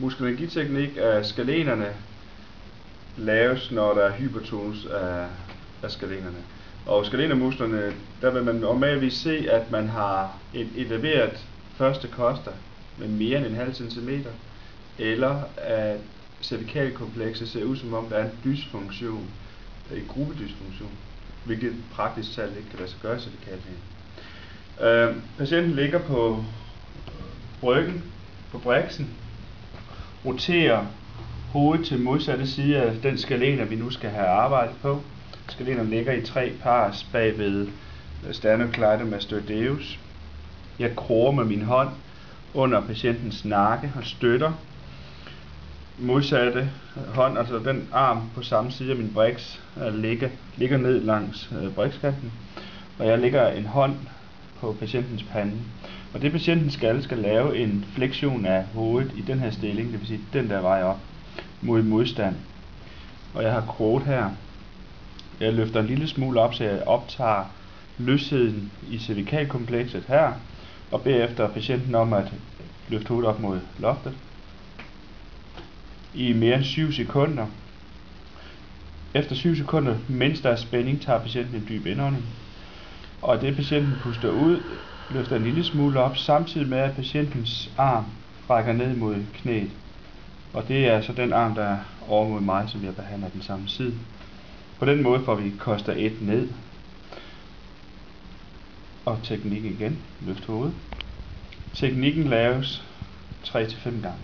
Muskelenergiteknik af skalenerne laves, når der er hypertonus af, af skalenerne. Og skalenermusklerne, der vil man normalt se, at man har et eleveret første koster med mere end en halv centimeter, eller at cervikalkomplekset ser ud som om der er en dysfunktion, en gruppedysfunktion, hvilket praktisk talt ikke kan lade sig gøre i cervikallægen. Øh, patienten ligger på øh, bryggen, på briksen, roterer hovedet til modsatte side af den skalener, vi nu skal have arbejdet på. Skalenerne ligger i tre pars bagved øh, sternocleidomastoideus. Jeg kroger med min hånd under patientens nakke og støtter modsatte øh, hånd, altså den arm på samme side af min briks, øh, ligger, ligger ned langs øh, brikskanten, og jeg lægger en hånd på patientens pande. Og det patienten skal, skal lave en flektion af hovedet i den her stilling, det vil sige den der vej op mod modstand. Og jeg har kroget her. Jeg løfter en lille smule op, så jeg optager løsheden i cervikalkomplekset her, og beder efter patienten om at løfte hovedet op mod loftet i mere end 7 sekunder. Efter 7 sekunder, mens der er spænding, tager patienten en dyb indånding. Og det patienten puster ud, løfter en lille smule op, samtidig med at patientens arm rækker ned mod knæet. Og det er så den arm, der er over mod mig, som jeg behandler den samme side. På den måde får vi koster 1 ned. Og teknik igen. Løft hovedet. Teknikken laves 3-5 gange.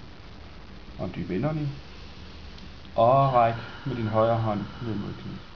Og en dyb indånding. Og ræk med din højre hånd ned mod knæet.